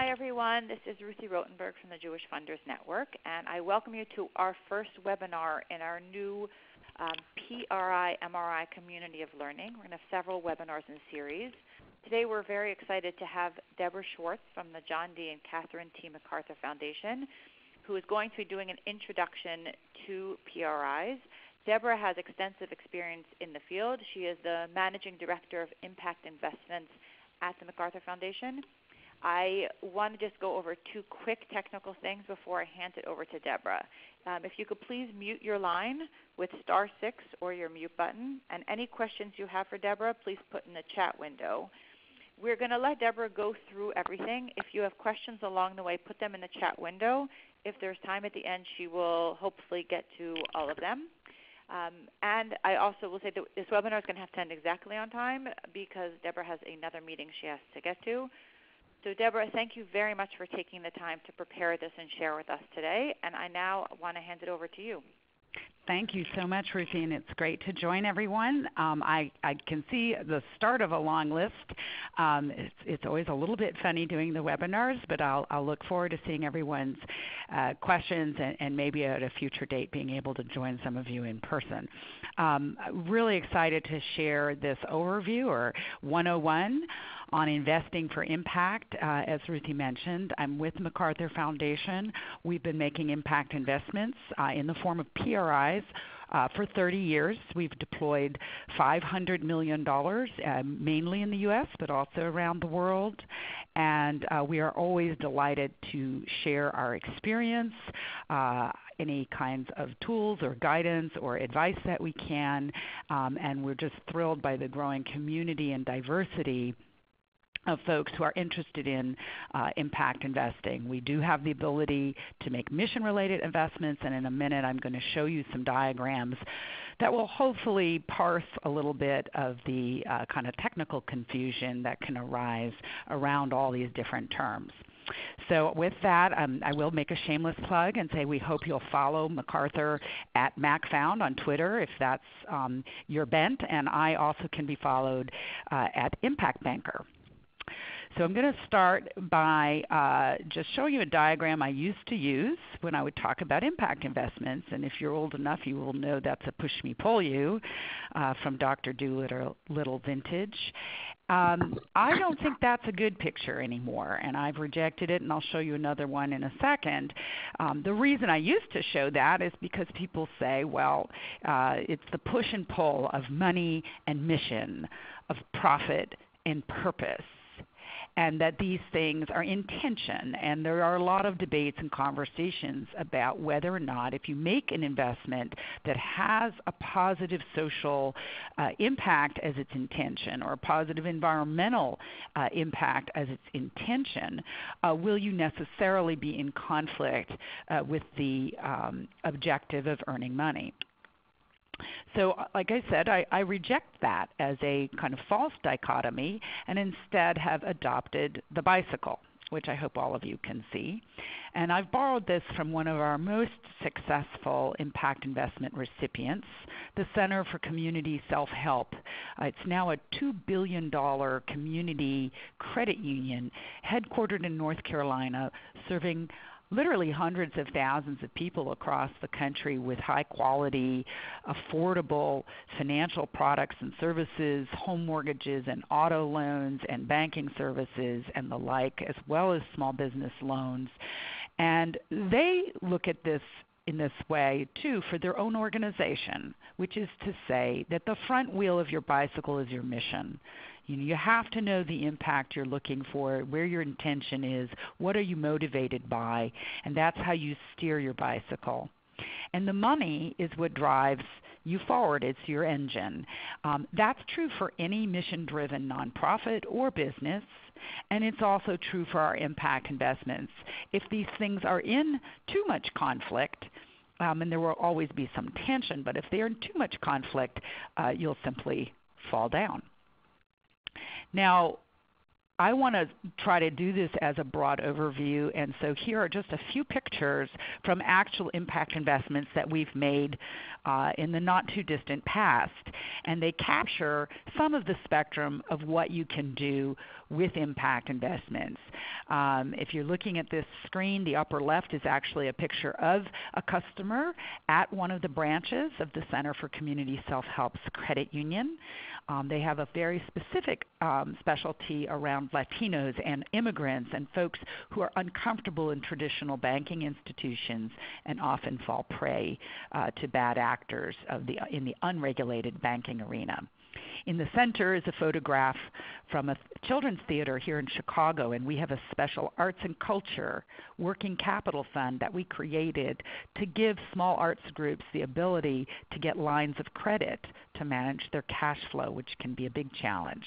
Hi, everyone. This is Ruthie Rotenberg from the Jewish Funders Network, and I welcome you to our first webinar in our new um, PRI MRI community of learning. We're going to have several webinars in series. Today we're very excited to have Deborah Schwartz from the John D. and Catherine T. MacArthur Foundation, who is going to be doing an introduction to PRIs. Deborah has extensive experience in the field. She is the Managing Director of Impact Investments at the MacArthur Foundation. I want to just go over two quick technical things before I hand it over to Deborah. Um, if you could please mute your line with star 6 or your mute button, and any questions you have for Deborah, please put in the chat window. We're going to let Deborah go through everything. If you have questions along the way, put them in the chat window. If there's time at the end, she will hopefully get to all of them. Um, and I also will say that this webinar is going to have to end exactly on time because Deborah has another meeting she has to get to. So Deborah, thank you very much for taking the time to prepare this and share with us today. And I now want to hand it over to you. Thank you so much, Ruthie, and it's great to join everyone. Um, I, I, can see the start of a long list. Um, it's, it's, always a little bit funny doing the webinars, but I'll, I'll look forward to seeing everyone's uh, questions and, and, maybe at a future date being able to join some of you in person. Um, really excited to share this overview or 101 on investing for impact. Uh, as Ruthie mentioned, I'm with MacArthur Foundation. We've been making impact investments uh, in the form of PRIs uh, for 30 years. We've deployed $500 million, uh, mainly in the U.S., but also around the world. And uh, we are always delighted to share our experience, uh, any kinds of tools or guidance or advice that we can. Um, and we're just thrilled by the growing community and diversity of folks who are interested in uh, impact investing. We do have the ability to make mission related investments, and in a minute I'm going to show you some diagrams that will hopefully parse a little bit of the uh, kind of technical confusion that can arise around all these different terms. So with that, um, I will make a shameless plug and say we hope you'll follow MacArthur at MacFound on Twitter if that's um, your bent, and I also can be followed uh, at Impact Banker. So I'm going to start by uh, just showing you a diagram I used to use when I would talk about impact investments. And if you're old enough, you will know that's a push me pull you uh, from Dr. Dolittle Little Vintage. Um, I don't think that's a good picture anymore, and I've rejected it, and I'll show you another one in a second. Um, the reason I used to show that is because people say, well, uh, it's the push and pull of money and mission, of profit and purpose and that these things are in tension. And there are a lot of debates and conversations about whether or not, if you make an investment that has a positive social uh, impact as its intention or a positive environmental uh, impact as its intention, uh, will you necessarily be in conflict uh, with the um, objective of earning money? So, uh, like I said, I, I, reject that as a kind of false dichotomy and instead have adopted the bicycle, which I hope all of you can see. And I've borrowed this from one of our most successful impact investment recipients, the Center for Community Self Help. Uh, it's now a $2 billion community credit union headquartered in North Carolina, serving literally hundreds of thousands of people across the country with high quality, affordable financial products and services, home mortgages and auto loans and banking services and the like, as well as small business loans. And they look at this in this way too for their own organization, which is to say that the front wheel of your bicycle is your mission. You, know, you have to know the impact you're looking for, where your intention is, what are you motivated by, and that's how you steer your bicycle. And the money is what drives you forward. It's your engine. Um, that's true for any mission driven nonprofit or business. And it's also true for our impact investments. If these things are in too much conflict, um, and there will always be some tension, but if they're in too much conflict, uh, you'll simply fall down. Now, I want to try to do this as a broad overview, and so here are just a few pictures from actual impact investments that we've made uh, in the not too distant past. And they capture some of the spectrum of what you can do with impact investments. Um, if you're looking at this screen, the upper left is actually a picture of a customer at one of the branches of the Center for Community Self-Help's credit union. Um, they have a very specific um, specialty around Latinos and immigrants and folks who are uncomfortable in traditional banking institutions and often fall prey uh, to bad actors the, in the unregulated banking arena. In the center is a photograph from a children's theater here in Chicago, and we have a special arts and culture working capital fund that we created to give small arts groups the ability to get lines of credit to manage their cash flow, which can be a big challenge.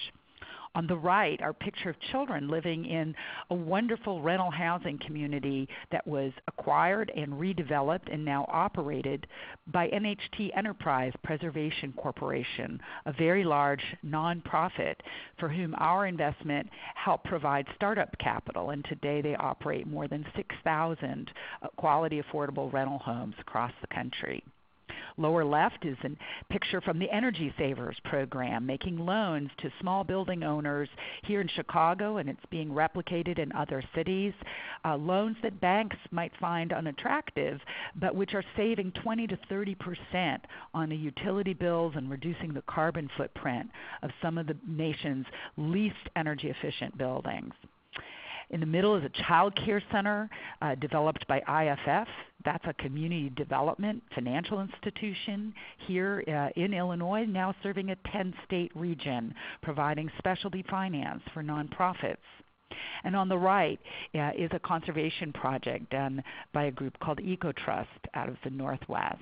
On the right are picture of children living in a wonderful rental housing community that was acquired and redeveloped and now operated by NHT Enterprise Preservation Corporation, a very large nonprofit for whom our investment helped provide startup capital. And today they operate more than 6,000 uh, quality affordable rental homes across the country. Lower left is a picture from the Energy Savers program, making loans to small building owners here in Chicago, and it's being replicated in other cities. Uh, loans that banks might find unattractive, but which are saving 20 to 30 percent on the utility bills and reducing the carbon footprint of some of the nation's least energy efficient buildings. In the middle is a child care center uh, developed by IFF. That's a community development financial institution here uh, in Illinois, now serving a 10 state region, providing specialty finance for nonprofits. And on the right uh, is a conservation project done by a group called EcoTrust out of the Northwest.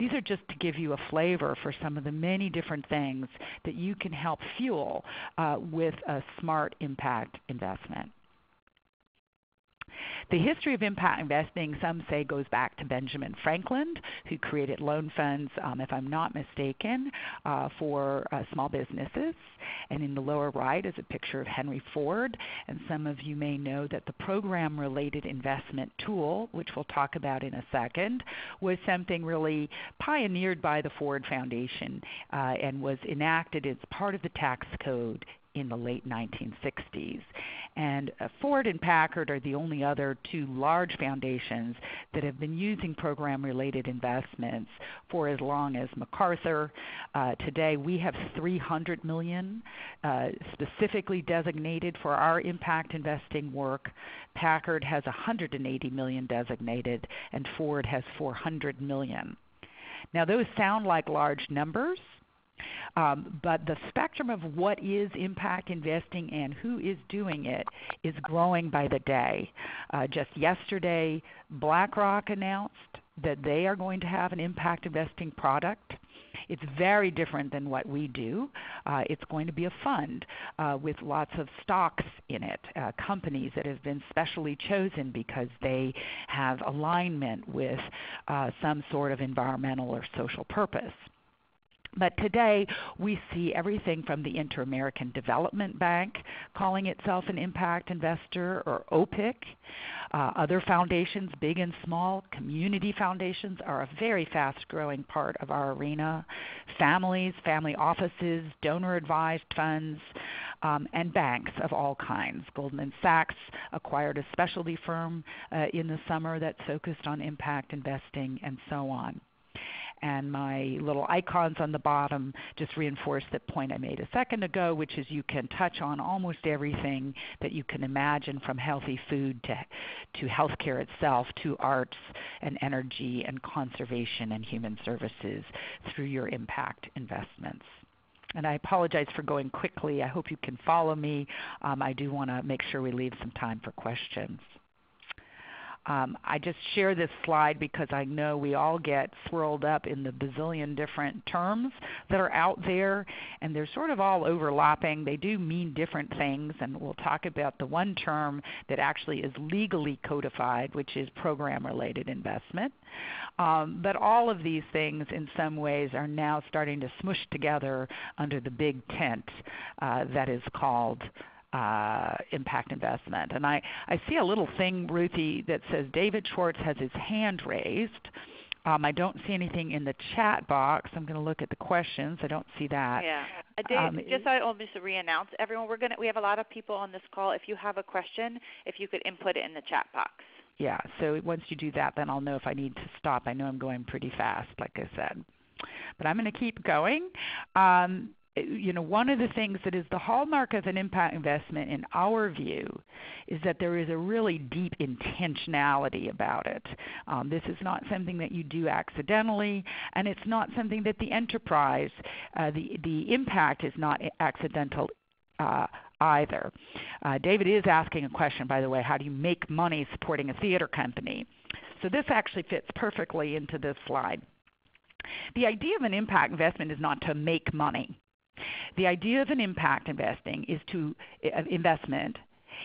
These are just to give you a flavor for some of the many different things that you can help fuel uh, with a smart impact investment. The history of impact investing, some say, goes back to Benjamin Franklin, who created loan funds, um, if I'm not mistaken, uh, for uh, small businesses. And in the lower right is a picture of Henry Ford. And some of you may know that the program related investment tool, which we'll talk about in a second, was something really pioneered by the Ford Foundation uh, and was enacted as part of the tax code in the late 1960s. And uh, Ford and Packard are the only other two large foundations that have been using program related investments for as long as MacArthur. Uh, today we have 300 million uh, specifically designated for our impact investing work. Packard has 180 million designated and Ford has 400 million. Now those sound like large numbers, um, but the spectrum of what is impact investing and who is doing it is growing by the day. Uh, just yesterday, BlackRock announced that they are going to have an impact investing product. It's very different than what we do. Uh, it's going to be a fund uh, with lots of stocks in it, uh, companies that have been specially chosen because they have alignment with uh, some sort of environmental or social purpose. But today we see everything from the Inter-American Development Bank calling itself an impact investor or OPIC. Uh, other foundations, big and small, community foundations are a very fast growing part of our arena. Families, family offices, donor advised funds, um, and banks of all kinds. Goldman Sachs acquired a specialty firm uh, in the summer that focused on impact investing and so on and my little icons on the bottom just reinforce that point I made a second ago, which is you can touch on almost everything that you can imagine from healthy food to, to healthcare itself to arts and energy and conservation and human services through your impact investments. And I apologize for going quickly. I hope you can follow me. Um, I do want to make sure we leave some time for questions. Um, I just share this slide because I know we all get swirled up in the bazillion different terms that are out there, and they're sort of all overlapping. They do mean different things, and we'll talk about the one term that actually is legally codified, which is program-related investment. Um, but all of these things in some ways are now starting to smush together under the big tent uh, that is called uh, impact investment. And I, I see a little thing, Ruthie, that says David Schwartz has his hand raised. Um, I don't see anything in the chat box. I'm going to look at the questions. I don't see that. Yeah. Dave, um, just I'll just re-announce everyone. We're going to we have a lot of people on this call. If you have a question, if you could input it in the chat box. Yeah. So once you do that, then I'll know if I need to stop. I know I'm going pretty fast, like I said. But I'm going to keep going. Um, you know, one of the things that is the hallmark of an impact investment in our view is that there is a really deep intentionality about it. Um, this is not something that you do accidentally, and it's not something that the enterprise, uh, the, the impact is not accidental uh, either. Uh, David is asking a question, by the way, how do you make money supporting a theater company? So this actually fits perfectly into this slide. The idea of an impact investment is not to make money. The idea of an impact investing is to uh, investment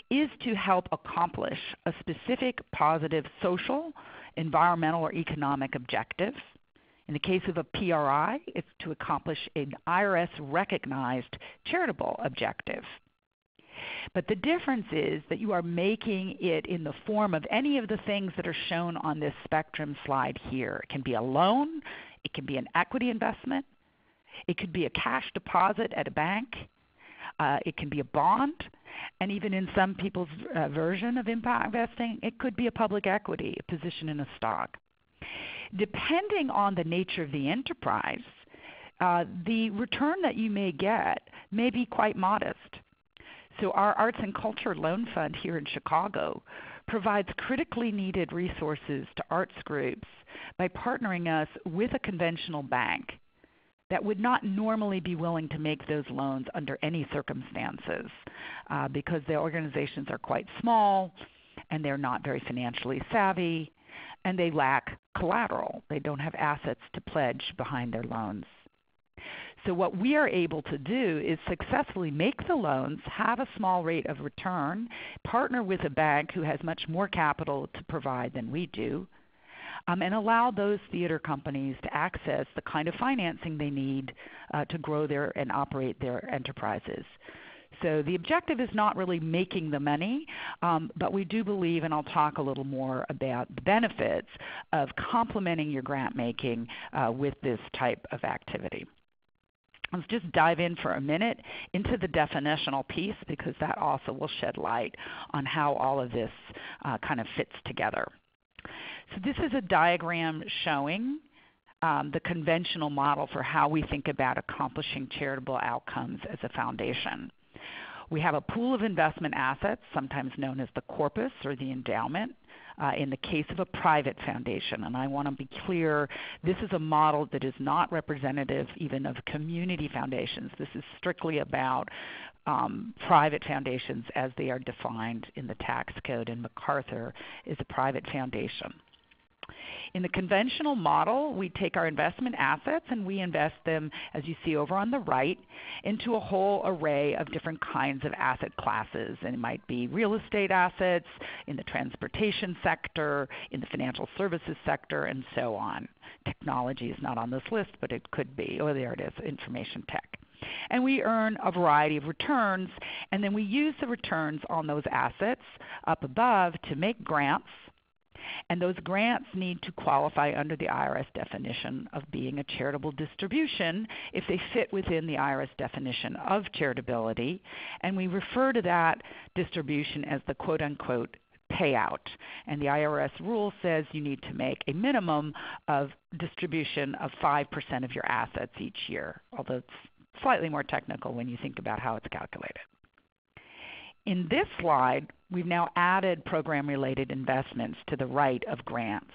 is to help accomplish a specific positive social, environmental, or economic objective. In the case of a PRI, it's to accomplish an IRS recognized charitable objective. But the difference is that you are making it in the form of any of the things that are shown on this spectrum slide here. It can be a loan, it can be an equity investment, it could be a cash deposit at a bank. Uh, it can be a bond. And even in some people's uh, version of impact investing, it could be a public equity, a position in a stock. Depending on the nature of the enterprise, uh, the return that you may get may be quite modest. So, our Arts and Culture Loan Fund here in Chicago provides critically needed resources to arts groups by partnering us with a conventional bank that would not normally be willing to make those loans under any circumstances uh, because the organizations are quite small and they're not very financially savvy and they lack collateral. They don't have assets to pledge behind their loans. So, what we are able to do is successfully make the loans, have a small rate of return, partner with a bank who has much more capital to provide than we do, um, and allow those theater companies to access the kind of financing they need uh, to grow their and operate their enterprises. So the objective is not really making the money, um, but we do believe, and I'll talk a little more about the benefits of complementing your grant making uh, with this type of activity. Let's just dive in for a minute into the definitional piece because that also will shed light on how all of this uh, kind of fits together. So this is a diagram showing um, the conventional model for how we think about accomplishing charitable outcomes as a foundation. We have a pool of investment assets, sometimes known as the corpus or the endowment, uh, in the case of a private foundation. And I want to be clear this is a model that is not representative even of community foundations. This is strictly about um, private foundations as they are defined in the tax code, and MacArthur is a private foundation. In the conventional model, we take our investment assets and we invest them, as you see over on the right, into a whole array of different kinds of asset classes. And it might be real estate assets, in the transportation sector, in the financial services sector, and so on. Technology is not on this list, but it could be. Oh, there it is, information tech and we earn a variety of returns, and then we use the returns on those assets up above to make grants and those grants need to qualify under the IRS definition of being a charitable distribution if they fit within the IRS definition of charitability. And we refer to that distribution as the quote unquote payout. And the IRS rule says you need to make a minimum of distribution of 5% of your assets each year, although it's slightly more technical when you think about how it's calculated. In this slide, we've now added program-related investments to the right of grants.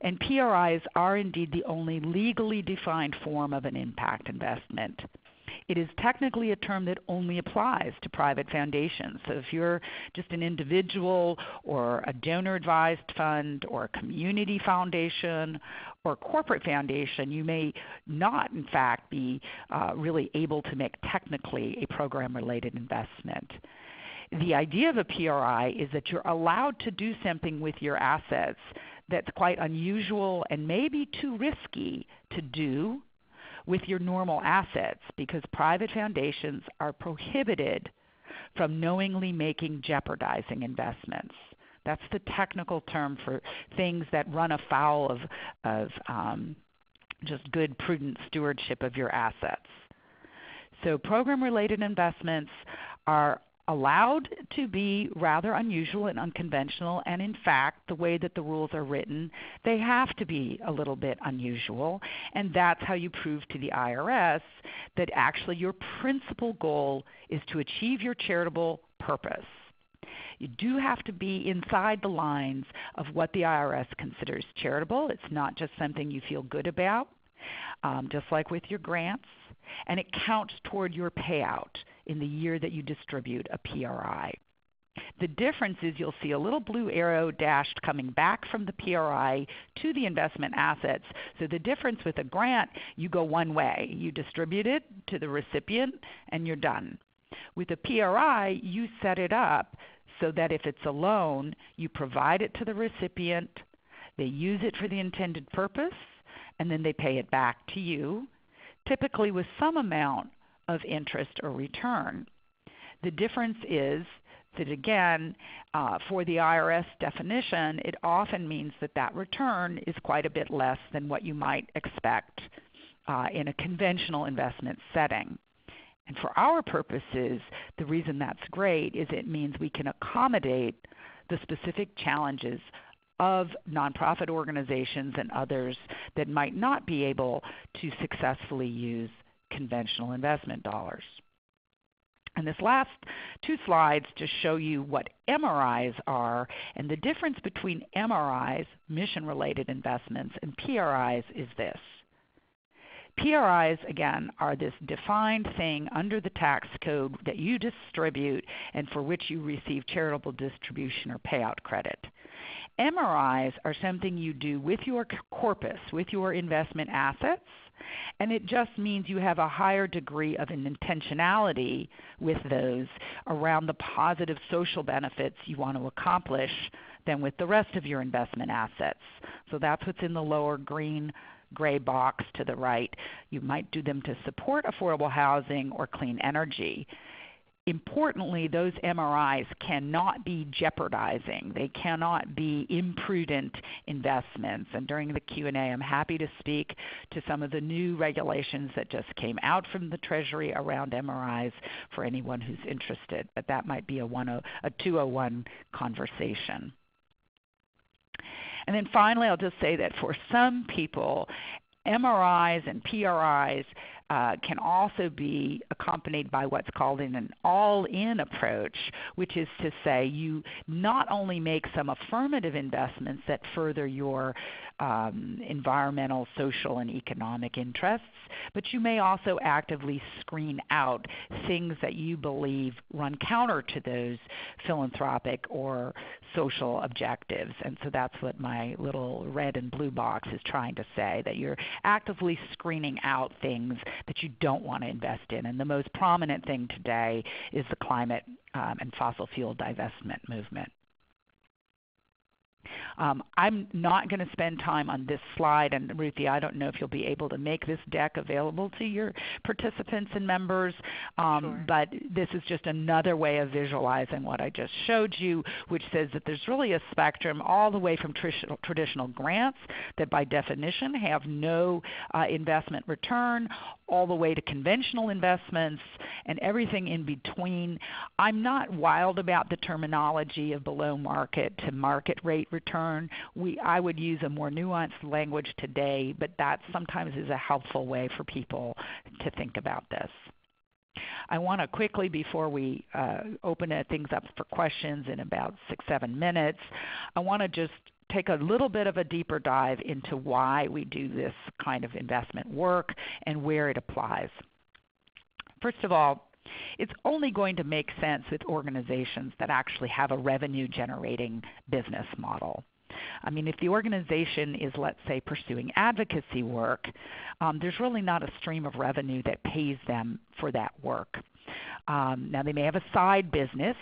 And PRIs are indeed the only legally defined form of an impact investment. It is technically a term that only applies to private foundations. So if you're just an individual or a donor advised fund or a community foundation or corporate foundation, you may not, in fact, be uh, really able to make technically a program related investment. The idea of a PRI is that you're allowed to do something with your assets that's quite unusual and maybe too risky to do with your normal assets because private foundations are prohibited from knowingly making jeopardizing investments. That's the technical term for things that run afoul of, of um, just good, prudent stewardship of your assets. So program related investments are allowed to be rather unusual and unconventional, and in fact, the way that the rules are written, they have to be a little bit unusual, and that's how you prove to the IRS that actually your principal goal is to achieve your charitable purpose. You do have to be inside the lines of what the IRS considers charitable. It's not just something you feel good about, um, just like with your grants, and it counts toward your payout in the year that you distribute a PRI. The difference is you'll see a little blue arrow dashed coming back from the PRI to the investment assets. So the difference with a grant, you go one way. You distribute it to the recipient and you're done. With a PRI, you set it up so that if it's a loan, you provide it to the recipient, they use it for the intended purpose, and then they pay it back to you, typically with some amount of interest or return. The difference is that again, uh, for the IRS definition, it often means that that return is quite a bit less than what you might expect uh, in a conventional investment setting. And for our purposes, the reason that's great is it means we can accommodate the specific challenges of nonprofit organizations and others that might not be able to successfully use conventional investment dollars. And this last two slides just show you what MRIs are, and the difference between MRIs, mission-related investments, and PRIs is this. PRIs, again, are this defined thing under the tax code that you distribute and for which you receive charitable distribution or payout credit. MRIs are something you do with your corpus, with your investment assets, and it just means you have a higher degree of an intentionality with those around the positive social benefits you want to accomplish than with the rest of your investment assets. So that's what's in the lower green gray box to the right. You might do them to support affordable housing or clean energy importantly, those MRIs cannot be jeopardizing. They cannot be imprudent investments. And during the Q&A, I'm happy to speak to some of the new regulations that just came out from the Treasury around MRIs for anyone who's interested. But that might be a, oh, a 201 conversation. And then finally, I'll just say that for some people, MRIs and PRIs uh, can also be accompanied by what's called an all-in approach, which is to say you not only make some affirmative investments that further your um, environmental, social, and economic interests, but you may also actively screen out things that you believe run counter to those philanthropic or social objectives. And so that's what my little red and blue box is trying to say, that you're actively screening out things that you don't want to invest in. And the most prominent thing today is the climate um, and fossil fuel divestment movement. Um, I'm not going to spend time on this slide, and Ruthie, I don't know if you'll be able to make this deck available to your participants and members, um, sure. but this is just another way of visualizing what I just showed you, which says that there's really a spectrum all the way from traditional, traditional grants that by definition have no uh, investment return, all the way to conventional investments and everything in between. I'm not wild about the terminology of below market to market rate return. We, I would use a more nuanced language today, but that sometimes is a helpful way for people to think about this. I want to quickly, before we uh, open things up for questions in about six, seven minutes, I want to just take a little bit of a deeper dive into why we do this kind of investment work and where it applies. First of all, it's only going to make sense with organizations that actually have a revenue generating business model. I mean, if the organization is, let's say, pursuing advocacy work, um, there's really not a stream of revenue that pays them for that work. Um, now, they may have a side business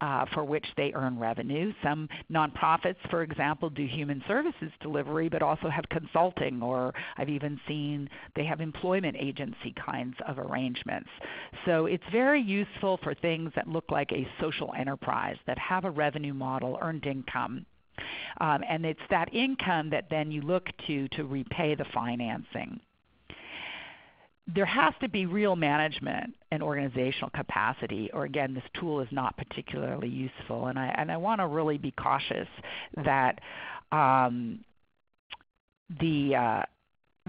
uh, for which they earn revenue. Some nonprofits, for example, do human services delivery, but also have consulting, or I've even seen they have employment agency kinds of arrangements. So it's very useful for things that look like a social enterprise that have a revenue model, earned income. Um, and it's that income that then you look to to repay the financing there has to be real management and organizational capacity, or again, this tool is not particularly useful. And I, and I want to really be cautious that um, the, uh,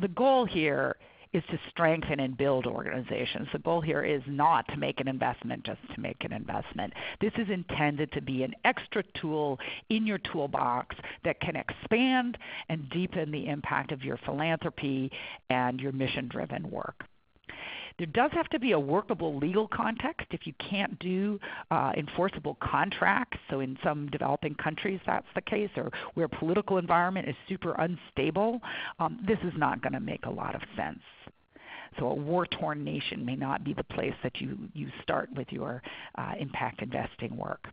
the goal here is to strengthen and build organizations. The goal here is not to make an investment just to make an investment. This is intended to be an extra tool in your toolbox that can expand and deepen the impact of your philanthropy and your mission driven work. There does have to be a workable legal context if you can't do uh, enforceable contracts. So in some developing countries that's the case, or where political environment is super unstable, um, this is not going to make a lot of sense. So a war-torn nation may not be the place that you, you start with your uh, impact investing work.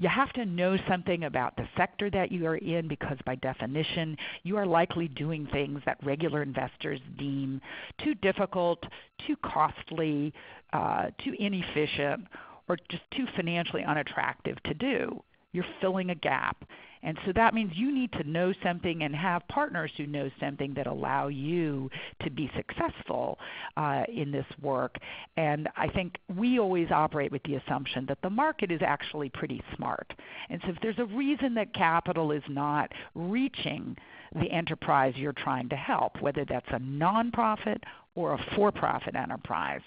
You have to know something about the sector that you are in because by definition you are likely doing things that regular investors deem too difficult, too costly, uh, too inefficient, or just too financially unattractive to do. You're filling a gap. And so that means you need to know something and have partners who know something that allow you to be successful uh, in this work. And I think we always operate with the assumption that the market is actually pretty smart. And so if there's a reason that capital is not reaching the enterprise you're trying to help, whether that's a nonprofit or a for-profit enterprise,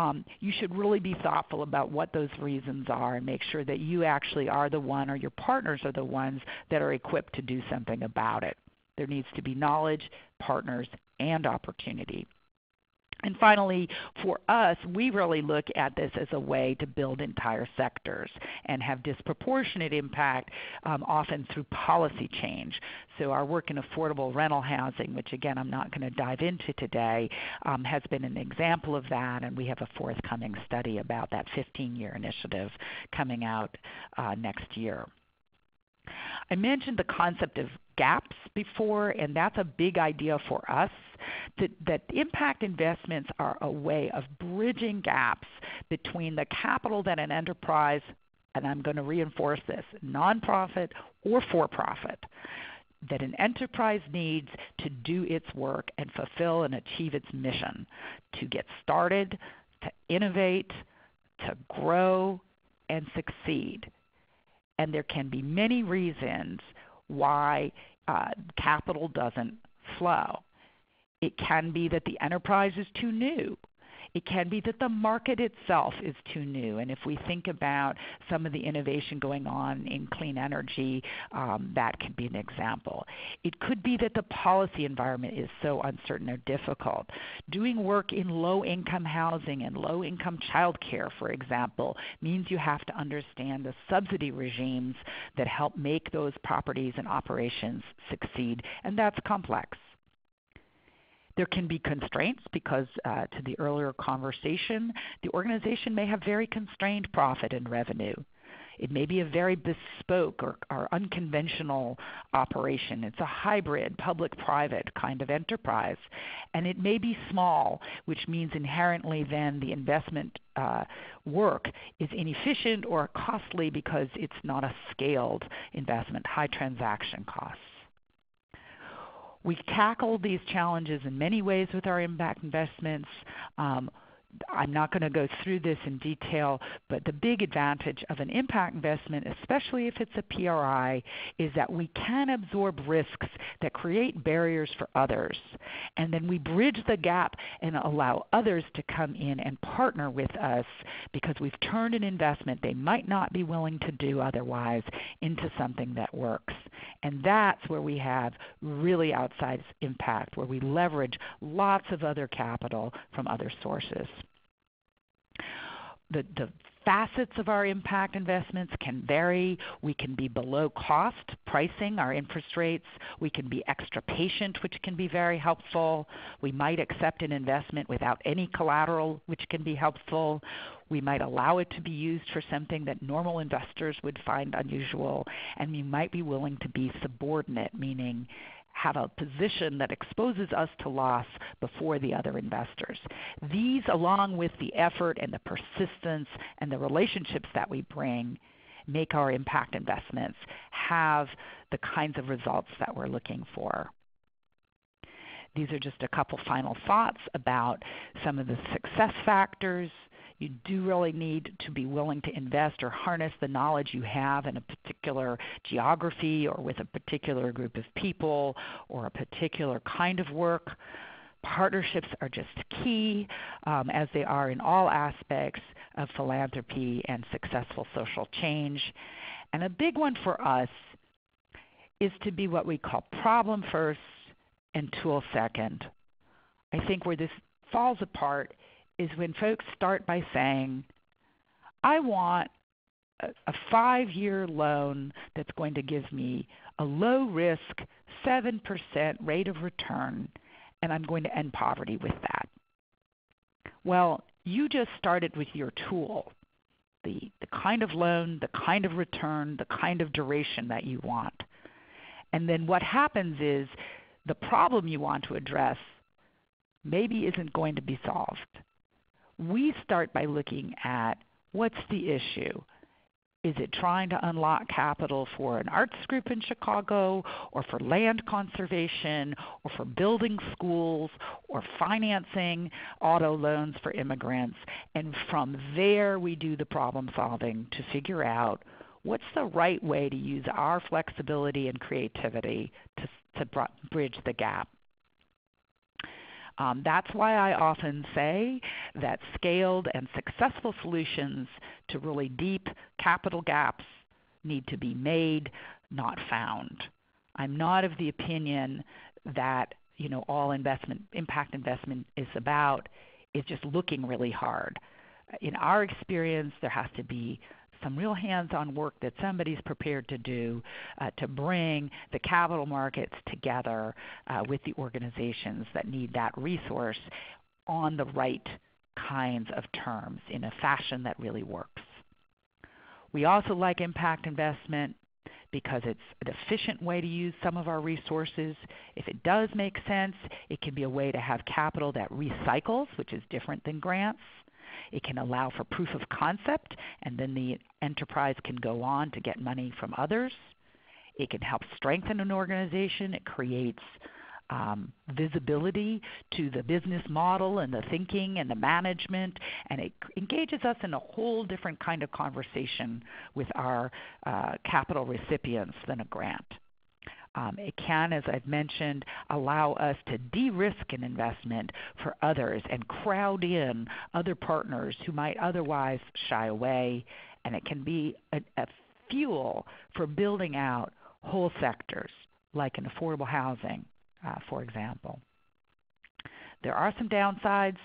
um, you should really be thoughtful about what those reasons are and make sure that you actually are the one or your partners are the ones that are equipped to do something about it. There needs to be knowledge, partners, and opportunity. And finally, for us, we really look at this as a way to build entire sectors and have disproportionate impact, um, often through policy change. So our work in affordable rental housing, which again I'm not going to dive into today, um, has been an example of that, and we have a forthcoming study about that 15-year initiative coming out uh, next year. I mentioned the concept of gaps before, and that's a big idea for us. That, that impact investments are a way of bridging gaps between the capital that an enterprise, and I'm going to reinforce this, nonprofit or for profit, that an enterprise needs to do its work and fulfill and achieve its mission to get started, to innovate, to grow, and succeed and there can be many reasons why uh, capital doesn't flow. It can be that the enterprise is too new. It can be that the market itself is too new. And if we think about some of the innovation going on in clean energy, um, that can be an example. It could be that the policy environment is so uncertain or difficult. Doing work in low income housing and low income childcare, for example, means you have to understand the subsidy regimes that help make those properties and operations succeed, and that's complex. There can be constraints because, uh, to the earlier conversation, the organization may have very constrained profit and revenue. It may be a very bespoke or, or unconventional operation. It's a hybrid public private kind of enterprise. And it may be small, which means inherently then the investment uh, work is inefficient or costly because it's not a scaled investment, high transaction costs. We tackle these challenges in many ways with our impact investments. Um, I'm not going to go through this in detail, but the big advantage of an impact investment, especially if it's a PRI, is that we can absorb risks that create barriers for others. And then we bridge the gap and allow others to come in and partner with us because we've turned an investment they might not be willing to do otherwise into something that works. And that's where we have really outsized impact, where we leverage lots of other capital from other sources the, the facets of our impact investments can vary. We can be below cost pricing our interest rates. We can be extra patient, which can be very helpful. We might accept an investment without any collateral, which can be helpful. We might allow it to be used for something that normal investors would find unusual, and we might be willing to be subordinate, meaning have a position that exposes us to loss before the other investors. These, along with the effort and the persistence and the relationships that we bring, make our impact investments have the kinds of results that we're looking for. These are just a couple final thoughts about some of the success factors you do really need to be willing to invest or harness the knowledge you have in a particular geography or with a particular group of people or a particular kind of work. Partnerships are just key, um, as they are in all aspects of philanthropy and successful social change. And a big one for us is to be what we call problem first and tool second. I think where this falls apart is when folks start by saying, I want a five year loan that's going to give me a low risk 7% rate of return, and I'm going to end poverty with that. Well, you just started with your tool the, the kind of loan, the kind of return, the kind of duration that you want. And then what happens is the problem you want to address maybe isn't going to be solved we start by looking at what's the issue. Is it trying to unlock capital for an arts group in Chicago, or for land conservation, or for building schools, or financing auto loans for immigrants? And from there, we do the problem solving to figure out what's the right way to use our flexibility and creativity to, to bridge the gap. Um, that's why I often say that scaled and successful solutions to really deep capital gaps need to be made, not found. I'm not of the opinion that you know all investment impact investment is about is just looking really hard. In our experience, there has to be some real hands-on work that somebody's prepared to do uh, to bring the capital markets together uh, with the organizations that need that resource on the right kinds of terms in a fashion that really works. We also like impact investment because it's an efficient way to use some of our resources. If it does make sense, it can be a way to have capital that recycles, which is different than grants. It can allow for proof of concept, and then the enterprise can go on to get money from others. It can help strengthen an organization. It creates um, visibility to the business model and the thinking and the management, and it engages us in a whole different kind of conversation with our uh, capital recipients than a grant. Um, it can, as I've mentioned, allow us to de risk an investment for others and crowd in other partners who might otherwise shy away. And it can be a, a fuel for building out whole sectors, like in affordable housing, uh, for example. There are some downsides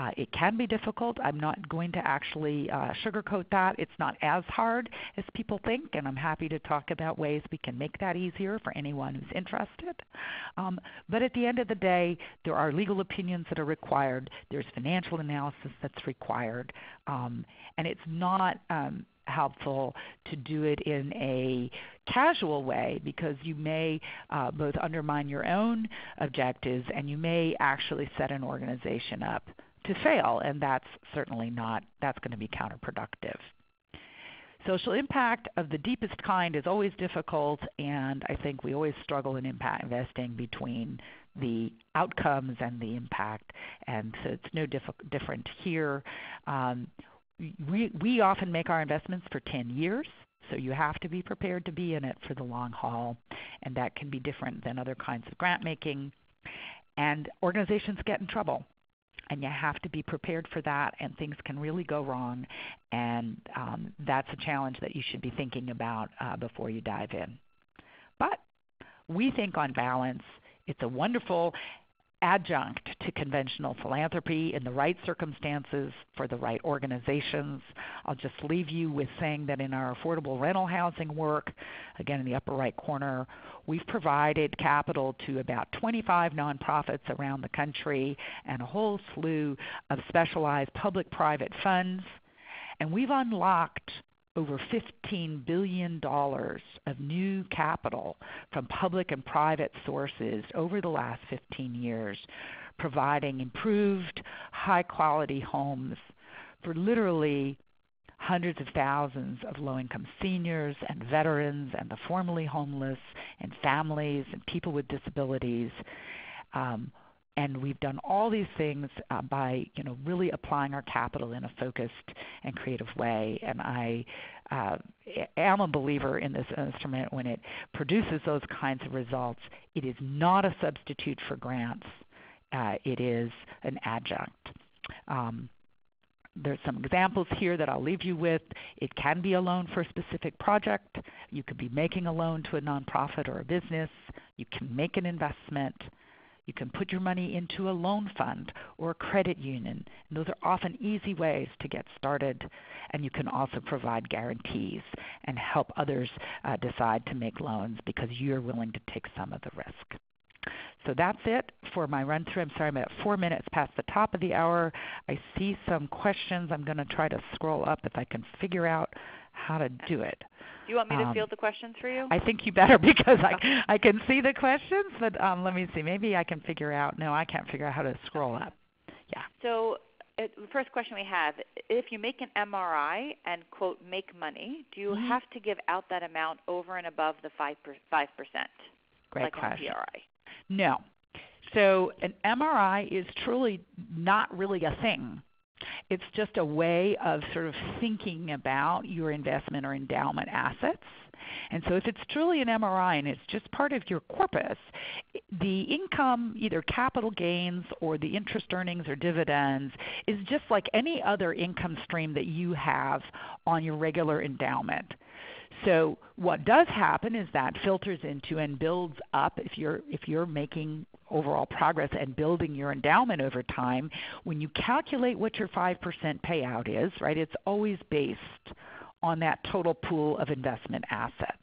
uh, it can be difficult. I'm not going to actually uh, sugarcoat that. It's not as hard as people think, and I'm happy to talk about ways we can make that easier for anyone who's interested. Um, but at the end of the day, there are legal opinions that are required. There's financial analysis that's required, um, and it's not um, helpful to do it in a casual way because you may uh, both undermine your own objectives and you may actually set an organization up to fail, and that's certainly not, that's going to be counterproductive. Social impact of the deepest kind is always difficult, and I think we always struggle in impact investing between the outcomes and the impact, and so it's no diff- different here. Um, we, we often make our investments for 10 years, so you have to be prepared to be in it for the long haul, and that can be different than other kinds of grant making. And organizations get in trouble and you have to be prepared for that, and things can really go wrong. And um, that's a challenge that you should be thinking about uh, before you dive in. But we think on balance, it's a wonderful adjunct to conventional philanthropy in the right circumstances for the right organizations. I'll just leave you with saying that in our affordable rental housing work, again in the upper right corner, we've provided capital to about 25 nonprofits around the country and a whole slew of specialized public private funds. And we've unlocked over $15 billion of new capital from public and private sources over the last 15 years, providing improved, high quality homes for literally hundreds of thousands of low income seniors and veterans and the formerly homeless and families and people with disabilities. Um, and we've done all these things uh, by you know really applying our capital in a focused and creative way. And I uh, am a believer in this instrument when it produces those kinds of results. It is not a substitute for grants. Uh, it is an adjunct. Um, there's some examples here that I'll leave you with. It can be a loan for a specific project. You could be making a loan to a nonprofit or a business. You can make an investment. You can put your money into a loan fund or a credit union. And those are often easy ways to get started. And you can also provide guarantees and help others uh, decide to make loans because you're willing to take some of the risk. So that's it for my run through. I'm sorry, I'm at four minutes past the top of the hour. I see some questions. I'm going to try to scroll up if I can figure out how to do it. Do you want me to um, field the questions for you? I think you better because I I can see the questions, but um, let me see. Maybe I can figure out. No, I can't figure out how to scroll up. Yeah. So uh, the first question we have: If you make an MRI and quote make money, do you mm-hmm. have to give out that amount over and above the five five percent? Great like question. PRI? No. So an MRI is truly not really a thing. It's just a way of sort of thinking about your investment or endowment assets. And so if it's truly an MRI and it's just part of your corpus, the income, either capital gains or the interest earnings or dividends, is just like any other income stream that you have on your regular endowment. So what does happen is that filters into and builds up if you're if you're making overall progress and building your endowment over time, when you calculate what your 5% payout is, right? It's always based on that total pool of investment assets.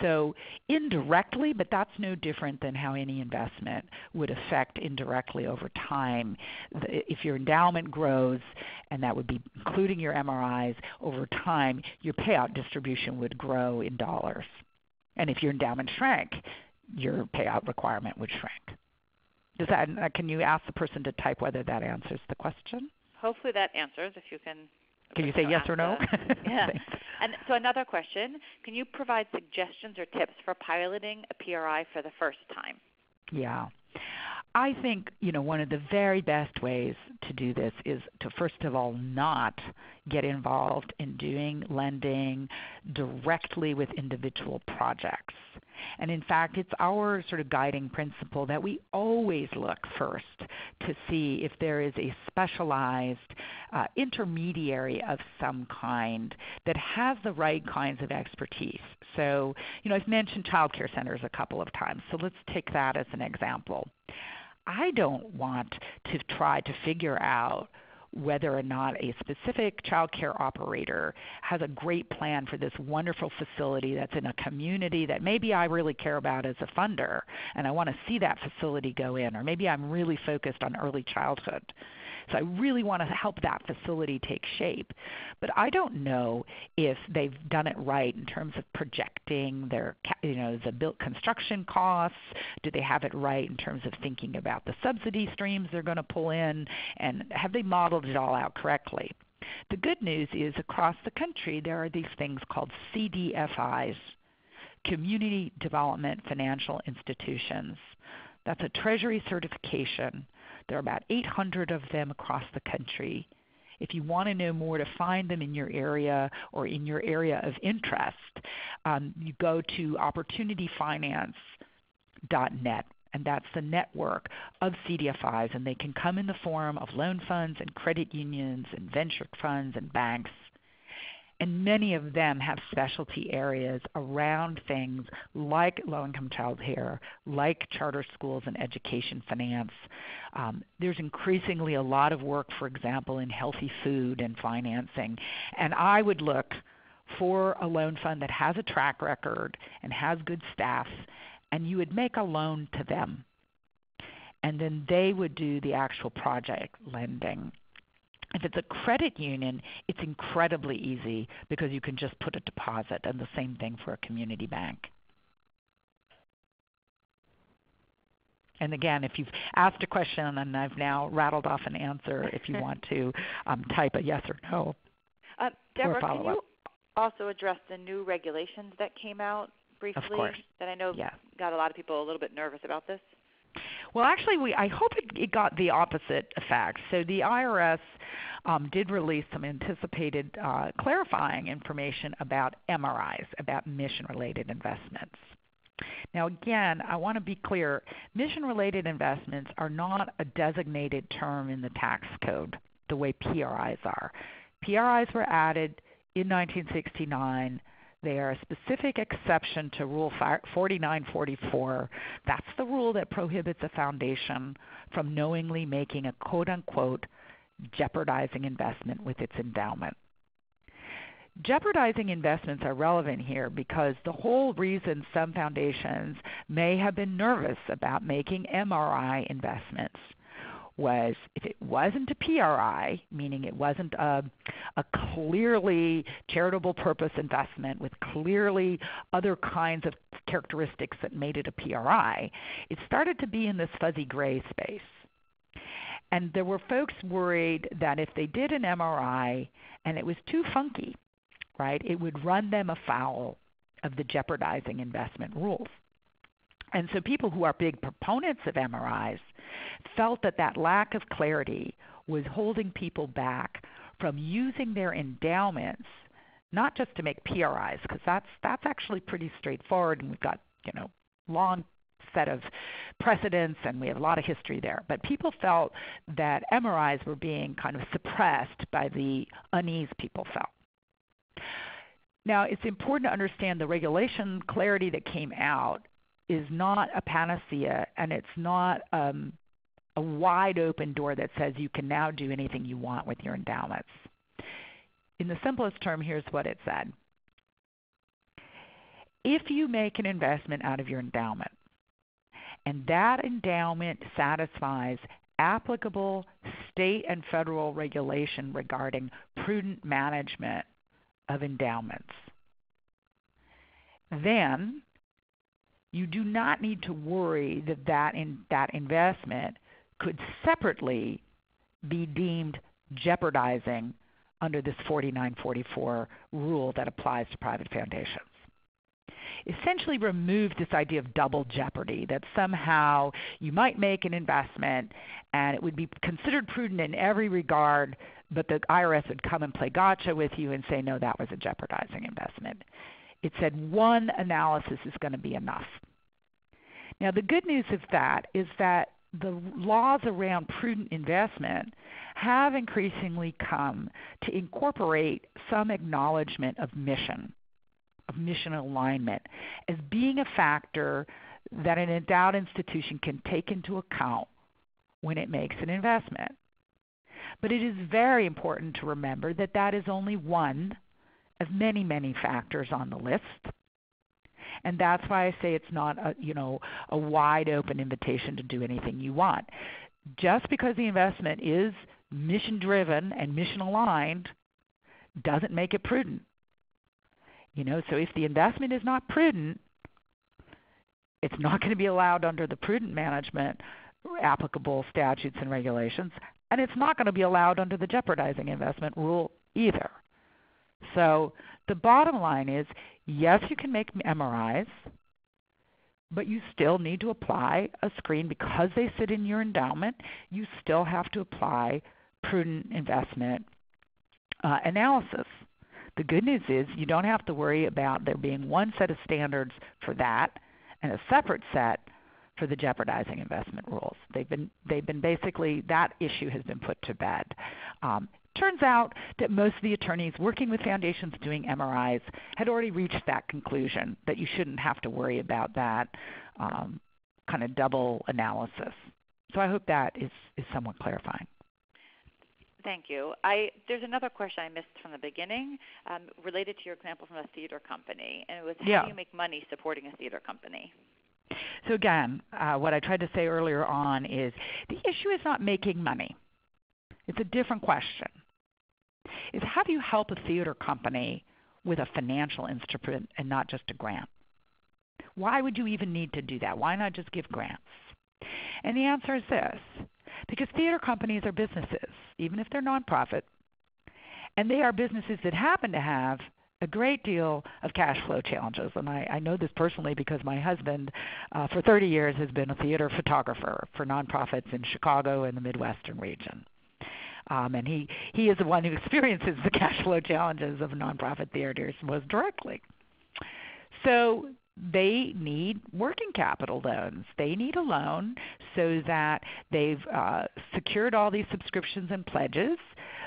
So indirectly, but that's no different than how any investment would affect indirectly over time. If your endowment grows, and that would be including your MRIs, over time your payout distribution would grow in dollars. And if your endowment shrank, your payout requirement would shrink. Does that, uh, can you ask the person to type whether that answers the question? Hopefully that answers. If you can can you say yes or no? yeah. and so another question, can you provide suggestions or tips for piloting a PRI for the first time? Yeah. I think you know one of the very best ways to do this is to first of all not get involved in doing lending directly with individual projects. And in fact, it's our sort of guiding principle that we always look first to see if there is a specialized uh, intermediary of some kind that has the right kinds of expertise. So, you know, I've mentioned child care centers a couple of times, so let's take that as an example. I don't want to try to figure out whether or not a specific child care operator has a great plan for this wonderful facility that's in a community that maybe I really care about as a funder and I want to see that facility go in, or maybe I'm really focused on early childhood. So I really want to help that facility take shape. But I don't know if they've done it right in terms of projecting their, you know, the built construction costs. Do they have it right in terms of thinking about the subsidy streams they're going to pull in, and have they modeled it all out correctly? The good news is across the country there are these things called CDFIs, Community Development Financial Institutions. That's a Treasury certification there are about 800 of them across the country. If you want to know more to find them in your area or in your area of interest, um, you go to opportunityfinance.net and that's the network of CDFIs, and they can come in the form of loan funds and credit unions and venture funds and banks. And many of them have specialty areas around things like low-income child care, like charter schools and education finance. Um, there's increasingly a lot of work, for example, in healthy food and financing, and I would look for a loan fund that has a track record and has good staff, and you would make a loan to them. And then they would do the actual project lending. If it's a credit union, it's incredibly easy because you can just put a deposit, and the same thing for a community bank. And again, if you've asked a question and I've now rattled off an answer, if you want to um, type a yes or no. Uh, Deborah, can you also address the new regulations that came out briefly? Of course. That I know yes. got a lot of people a little bit nervous about this. Well, actually, we I hope it, it got the opposite effect. So the IRS um, did release some anticipated uh, clarifying information about MRIs, about mission-related investments. Now, again, I want to be clear mission related investments are not a designated term in the tax code the way PRIs are. PRIs were added in 1969. They are a specific exception to Rule 4944. That's the rule that prohibits a foundation from knowingly making a quote unquote jeopardizing investment with its endowment. Jeopardizing investments are relevant here because the whole reason some foundations may have been nervous about making MRI investments was if it wasn't a PRI, meaning it wasn't a, a clearly charitable purpose investment with clearly other kinds of characteristics that made it a PRI, it started to be in this fuzzy gray space. And there were folks worried that if they did an MRI and it was too funky, right, it would run them afoul of the jeopardizing investment rules. And so people who are big proponents of MRIs felt that that lack of clarity was holding people back from using their endowments not just to make PRIs because that's that's actually pretty straightforward and we've got, you know, long set of precedents and we have a lot of history there. But people felt that MRIs were being kind of suppressed by the unease people felt. Now, it's important to understand the regulation clarity that came out is not a panacea and it's not um, a wide open door that says you can now do anything you want with your endowments. In the simplest term, here's what it said. If you make an investment out of your endowment, and that endowment satisfies applicable state and federal regulation regarding prudent management of endowments, then you do not need to worry that that, in, that investment could separately be deemed jeopardizing under this 4944 rule that applies to private foundations. Essentially removes this idea of double jeopardy, that somehow you might make an investment and it would be considered prudent in every regard, but the IRS would come and play gotcha with you and say, no, that was a jeopardizing investment. It said one analysis is going to be enough. Now, the good news of that is that the laws around prudent investment have increasingly come to incorporate some acknowledgement of mission, of mission alignment, as being a factor that an endowed institution can take into account when it makes an investment. But it is very important to remember that that is only one of many, many factors on the list and that's why I say it's not a you know a wide open invitation to do anything you want. Just because the investment is mission driven and mission aligned doesn't make it prudent. You know, so if the investment is not prudent, it's not going to be allowed under the prudent management applicable statutes and regulations, and it's not going to be allowed under the jeopardizing investment rule either. So the bottom line is yes, you can make MRIs, but you still need to apply a screen because they sit in your endowment. You still have to apply prudent investment uh, analysis. The good news is you don't have to worry about there being one set of standards for that and a separate set for the jeopardizing investment rules. They've been they've been basically that issue has been put to bed. Um, Turns out that most of the attorneys working with foundations doing MRIs had already reached that conclusion that you shouldn't have to worry about that um, kind of double analysis. So I hope that is, is somewhat clarifying. Thank you. I, there's another question I missed from the beginning um, related to your example from a theater company, and it was how yeah. do you make money supporting a theater company? So again, uh, what I tried to say earlier on is the issue is not making money. It's a different question. Is how do you help a theater company with a financial instrument and not just a grant? Why would you even need to do that? Why not just give grants? And the answer is this because theater companies are businesses, even if they're nonprofit, and they are businesses that happen to have a great deal of cash flow challenges. And I, I know this personally because my husband, uh, for 30 years, has been a theater photographer for nonprofits in Chicago and the Midwestern region. Um, and he, he is the one who experiences the cash flow challenges of nonprofit theaters most directly. So they need working capital loans. They need a loan so that they've uh, secured all these subscriptions and pledges,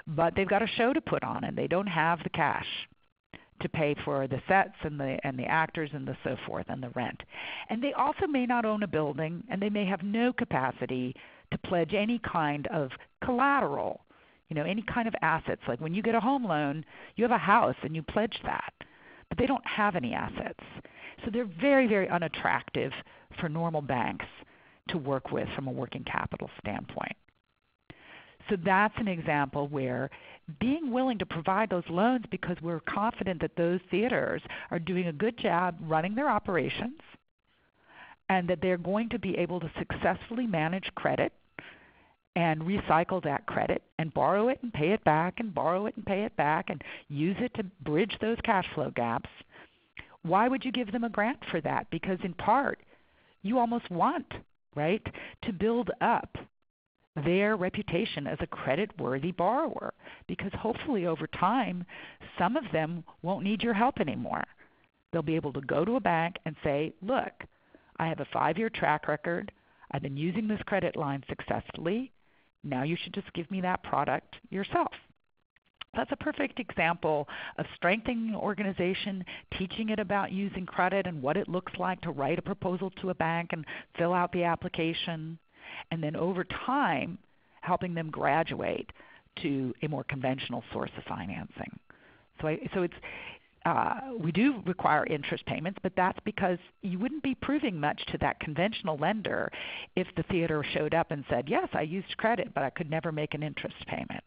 but they've got a show to put on and they don't have the cash to pay for the sets and the and the actors and the so forth and the rent. And they also may not own a building and they may have no capacity to pledge any kind of collateral, you know, any kind of assets. Like when you get a home loan, you have a house and you pledge that. But they don't have any assets. So they're very, very unattractive for normal banks to work with from a working capital standpoint. So that's an example where being willing to provide those loans because we're confident that those theaters are doing a good job running their operations and that they're going to be able to successfully manage credit and recycle that credit and borrow it and pay it back and borrow it and pay it back and use it to bridge those cash flow gaps why would you give them a grant for that? Because in part, you almost want, right, to build up their reputation as a credit worthy borrower because hopefully over time some of them won't need your help anymore. They'll be able to go to a bank and say, Look, I have a five year track record. I've been using this credit line successfully. Now you should just give me that product yourself that's a perfect example of strengthening an organization, teaching it about using credit and what it looks like to write a proposal to a bank and fill out the application, and then over time helping them graduate to a more conventional source of financing. So, I, so it's uh, we do require interest payments, but that's because you wouldn't be proving much to that conventional lender if the theater showed up and said, "Yes, I used credit, but I could never make an interest payment."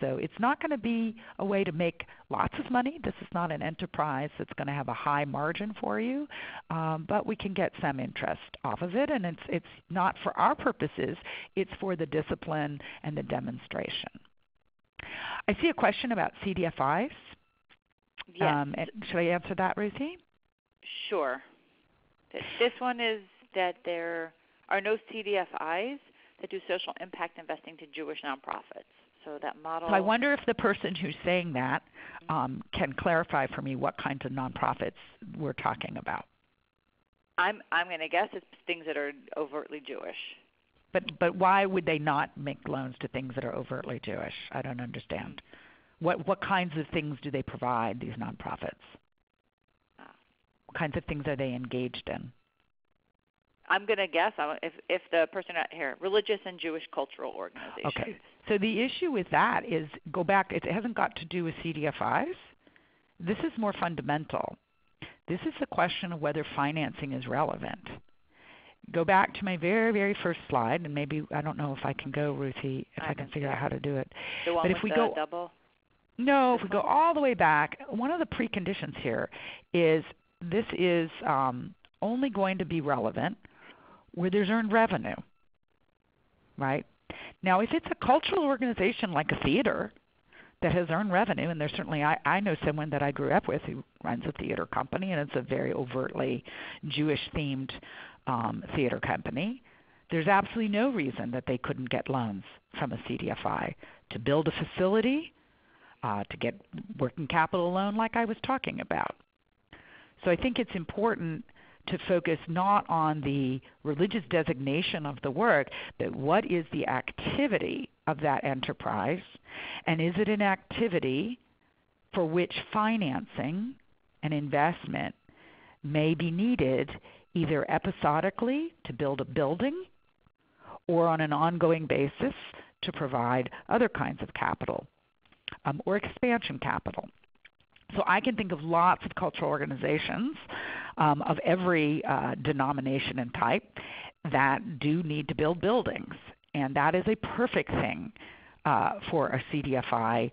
So it's not going to be a way to make lots of money. This is not an enterprise that's going to have a high margin for you, um, but we can get some interest off of it, and it's it's not for our purposes. It's for the discipline and the demonstration. I see a question about CDFIs. Yes. Um, should I answer that, Ruthie? Sure. This one is that there are no CDFIs that do social impact investing to Jewish nonprofits. So that model. So I wonder if the person who's saying that um, can clarify for me what kinds of nonprofits we're talking about. I'm I'm going to guess it's things that are overtly Jewish. But but why would they not make loans to things that are overtly Jewish? I don't understand. What what kinds of things do they provide these nonprofits? What kinds of things are they engaged in? I'm going to guess if if the person out here, religious and Jewish cultural organizations. Okay. So the issue with that is go back. It hasn't got to do with CDFIs. This is more fundamental. This is the question of whether financing is relevant. Go back to my very, very first slide, and maybe I don't know if I can go, Ruthie, if I, I can figure out how to do it. The one but if we go double. No, if we go all the way back, one of the preconditions here is this is um, only going to be relevant where there's earned revenue, right? Now, if it's a cultural organization like a theater that has earned revenue, and there's certainly I, I know someone that I grew up with who runs a theater company, and it's a very overtly Jewish themed um, theater company. There's absolutely no reason that they couldn't get loans from a CDFI to build a facility, uh, to get working capital loan like I was talking about. So I think it's important to focus not on the religious designation of the work, but what is the activity of that enterprise? And is it an activity for which financing and investment may be needed either episodically to build a building or on an ongoing basis to provide other kinds of capital um, or expansion capital. So I can think of lots of cultural organizations um, of every uh, denomination and type that do need to build buildings. And that is a perfect thing uh, for a CDFI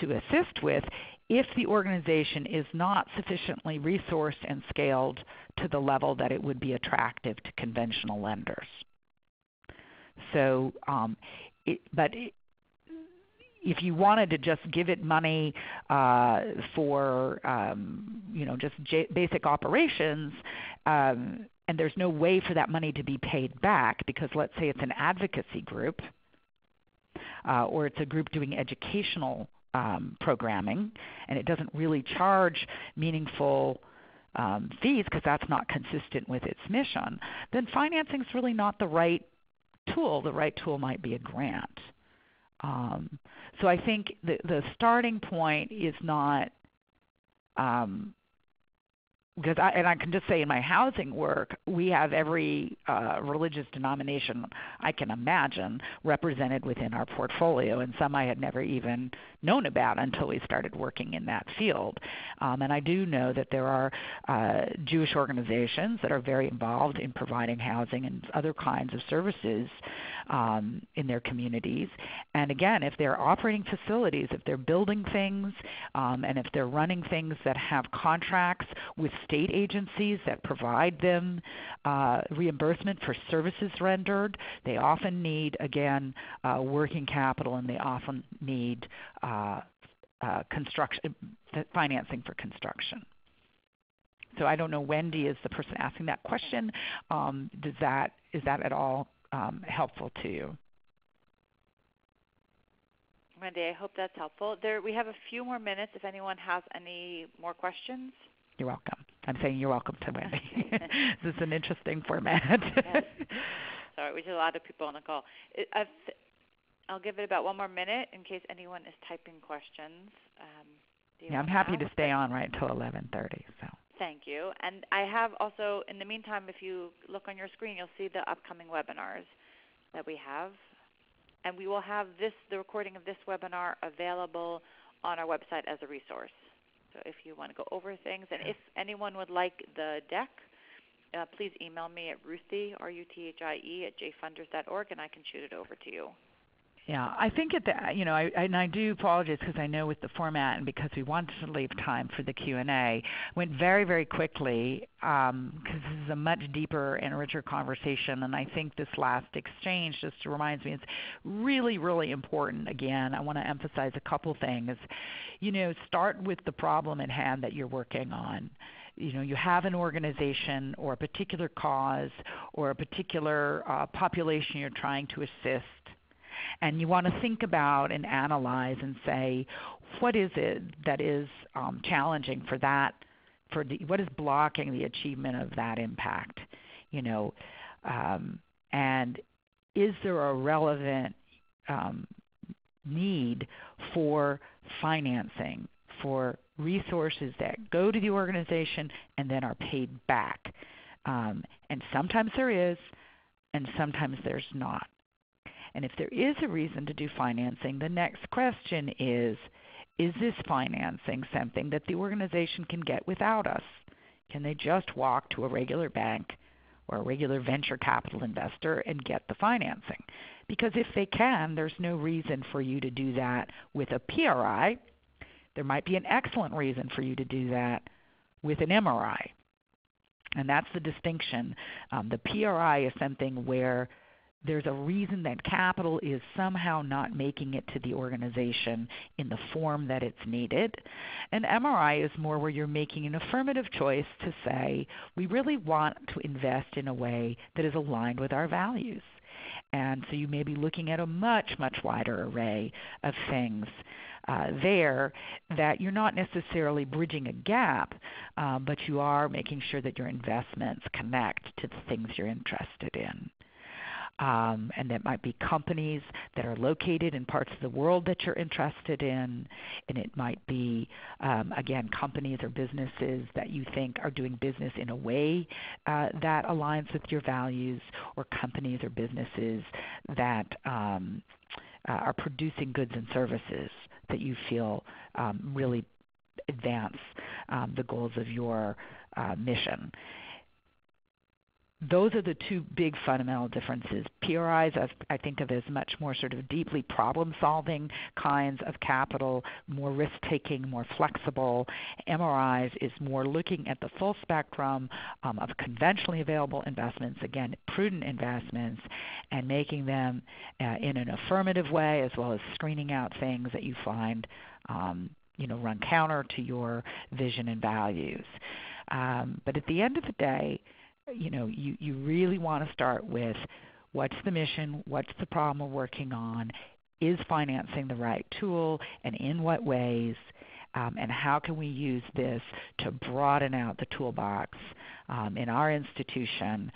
to assist with if the organization is not sufficiently resourced and scaled to the level that it would be attractive to conventional lenders. So, um, it, but if you wanted to just give it money uh, for um, you know just j- basic operations, um, and there's no way for that money to be paid back because let's say it's an advocacy group uh, or it's a group doing educational um, programming, and it doesn't really charge meaningful um, fees because that's not consistent with its mission, then financing is really not the right tool. The right tool might be a grant. Um, so I think the, the starting point is not um, because I, and I can just say in my housing work, we have every uh, religious denomination I can imagine represented within our portfolio, and some I had never even known about until we started working in that field. Um, and I do know that there are uh, Jewish organizations that are very involved in providing housing and other kinds of services um, in their communities. And again, if they're operating facilities, if they're building things, um, and if they're running things that have contracts with state agencies that provide them uh, reimbursement for services rendered, they often need, again, uh, working capital and they often need uh, uh construction, financing for construction. So I don't know, Wendy is the person asking that question. Um, does that, is that at all um, helpful to you. Wendy, I hope that's helpful. There, we have a few more minutes if anyone has any more questions. You're welcome. I'm saying you're welcome to Wendy. this is an interesting format. yes. Sorry, we have a lot of people on the call. Will give it about one more minute in case anyone is typing questions. Um, yeah, I'm happy to stay on right until 11:30. So. Thank you. And I have also, in the meantime, if you look on your screen, you'll see the upcoming webinars that we have. And we will have this, the recording of this webinar available on our website as a resource. So if you want to go over things, and if anyone would like the deck, uh, please email me at ruthie, R-U-T-H-I-E, at jfunders.org, and I can shoot it over to you. Yeah, I think at the you know, I, and I do apologize because I know with the format and because we wanted to leave time for the Q and A, went very very quickly because um, this is a much deeper and richer conversation. And I think this last exchange just reminds me it's really really important. Again, I want to emphasize a couple things. You know, start with the problem at hand that you're working on you know you have an organization or a particular cause or a particular uh, population you're trying to assist and you want to think about and analyze and say, what is it that is um, challenging for that? For the, what is blocking the achievement of that impact? You know, um, and is there a relevant um, need for financing for resources that go to the organization and then are paid back? Um, and sometimes there is, and sometimes there's not. And if there is a reason to do financing, the next question is Is this financing something that the organization can get without us? Can they just walk to a regular bank or a regular venture capital investor and get the financing? Because if they can, there's no reason for you to do that with a PRI. There might be an excellent reason for you to do that with an MRI. And that's the distinction. Um, the PRI is something where there's a reason that capital is somehow not making it to the organization in the form that it's needed. And MRI is more where you're making an affirmative choice to say, we really want to invest in a way that is aligned with our values. And so you may be looking at a much, much wider array of things uh, there that you're not necessarily bridging a gap, um, but you are making sure that your investments connect to the things you're interested in. Um, and that might be companies that are located in parts of the world that you're interested in, and it might be um, again companies or businesses that you think are doing business in a way uh, that aligns with your values, or companies or businesses that um, uh, are producing goods and services that you feel um, really advance um, the goals of your uh, mission those are the two big fundamental differences. PRIs I think of as much more sort of deeply problem solving kinds of capital, more risk taking, more flexible. MRIs is more looking at the full spectrum um, of conventionally available investments, again, prudent investments, and making them uh, in an affirmative way as well as screening out things that you find um, you know, run counter to your vision and values. Um, but at the end of the day, you know, you, you really want to start with what's the mission, what's the problem we're working on, is financing the right tool, and in what ways, um, and how can we use this to broaden out the toolbox um, in our institution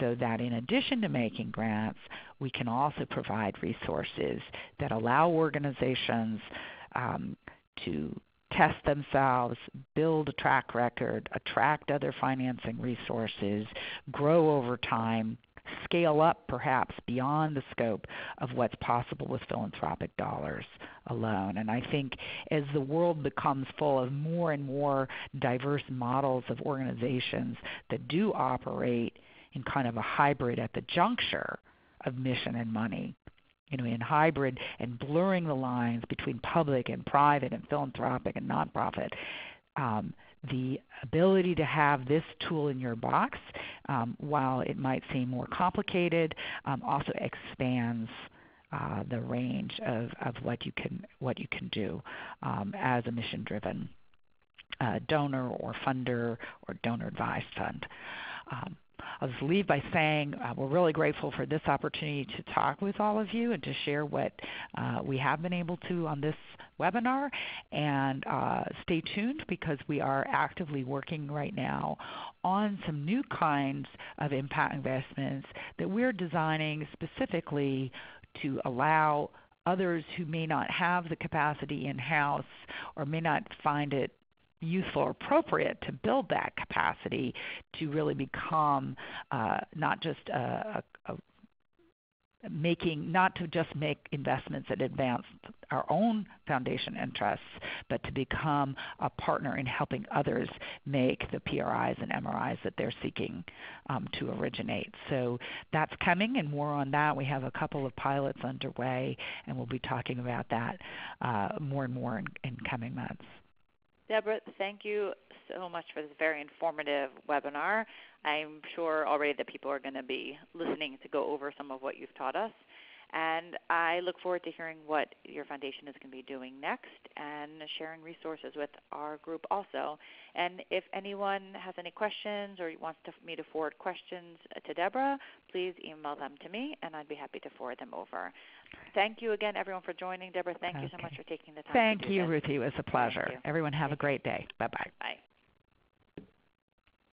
so that in addition to making grants, we can also provide resources that allow organizations um, to test themselves, build a track record, attract other financing resources, grow over time, scale up perhaps beyond the scope of what's possible with philanthropic dollars alone. And I think as the world becomes full of more and more diverse models of organizations that do operate in kind of a hybrid at the juncture of mission and money, you know, in hybrid and blurring the lines between public and private and philanthropic and nonprofit. Um, the ability to have this tool in your box, um, while it might seem more complicated, um, also expands uh, the range of, of what you can what you can do um, as a mission-driven uh, donor or funder or donor-advised fund. Um, I'll just leave by saying uh, we're really grateful for this opportunity to talk with all of you and to share what uh, we have been able to on this webinar. And uh, stay tuned because we are actively working right now on some new kinds of impact investments that we're designing specifically to allow others who may not have the capacity in-house or may not find it useful or appropriate to build that capacity to really become uh, not just a, a, a making not to just make investments that advance our own foundation interests, but to become a partner in helping others make the PRIs and MRIs that they're seeking um, to originate. So that's coming, and more on that. We have a couple of pilots underway, and we'll be talking about that uh, more and more in, in coming months. Deborah, thank you so much for this very informative webinar. I'm sure already that people are going to be listening to go over some of what you've taught us. And I look forward to hearing what your foundation is going to be doing next and sharing resources with our group also. And if anyone has any questions or wants to, me to forward questions to Deborah, please email them to me and I'd be happy to forward them over. Thank you again, everyone, for joining. Deborah, thank okay. you so much for taking the time. Thank you, this. Ruthie. It was a pleasure. Everyone have a great day. Bye-bye. Bye.